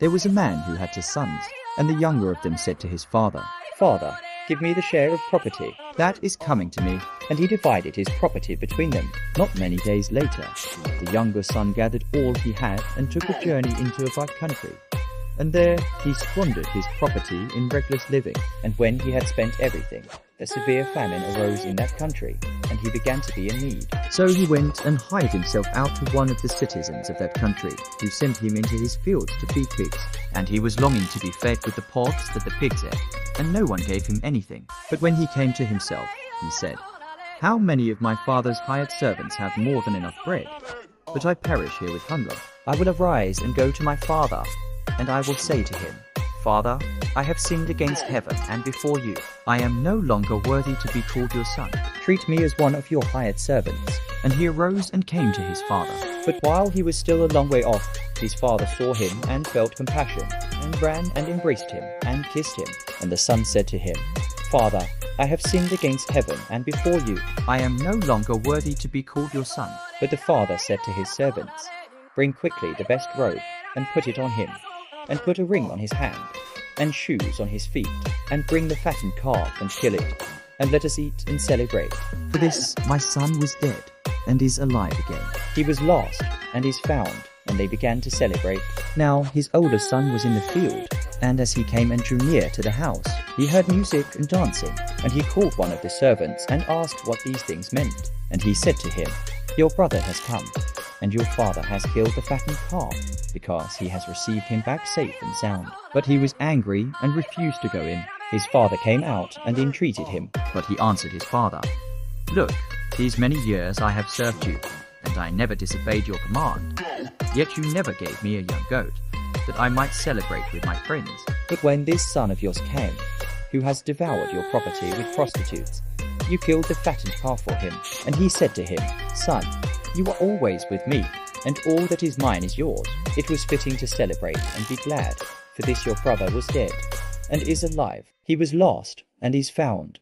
There was a man who had two sons, and the younger of them said to his father, Father, give me the share of property. That is coming to me. And he divided his property between them. Not many days later, the younger son gathered all he had and took a journey into a far country. And there he squandered his property in reckless living. And when he had spent everything, a severe famine arose in that country, and he began to be in need. So he went and hired himself out to one of the citizens of that country, who sent him into his fields to feed pigs. And he was longing to be fed with the pods that the pigs ate, and no one gave him anything. But when he came to himself, he said, How many of my father's hired servants have more than enough bread? But I perish here with hunger. I will arise and go to my father, and I will say to him, Father, I have sinned against heaven and before you. I am no longer worthy to be called your son. Treat me as one of your hired servants. And he arose and came to his father. But while he was still a long way off, his father saw him and felt compassion, and ran and embraced him and kissed him. And the son said to him, Father, I have sinned against heaven and before you. I am no longer worthy to be called your son. But the father said to his servants, Bring quickly the best robe and put it on him and put a ring on his hand, and shoes on his feet, and bring the fattened calf and kill it, and let us eat and celebrate. For this my son was dead, and is alive again. He was lost, and is found, and they began to celebrate. Now his older son was in the field, and as he came and drew near to the house, he heard music and dancing. And he called one of the servants and asked what these things meant. And he said to him, Your brother has come, and your father has killed the fattened calf, because he has received him back safe and sound. But he was angry and refused to go in. His father came out and entreated him. But he answered his father, Look, these many years I have served you, and I never disobeyed your command. Yet you never gave me a young goat, that I might celebrate with my friends. But when this son of yours came, who has devoured your property with prostitutes, you killed the fattened calf for him. And he said to him, Son, you are always with me, and all that is mine is yours. It was fitting to celebrate and be glad, for this your brother was dead, and is alive. He was lost, and is found.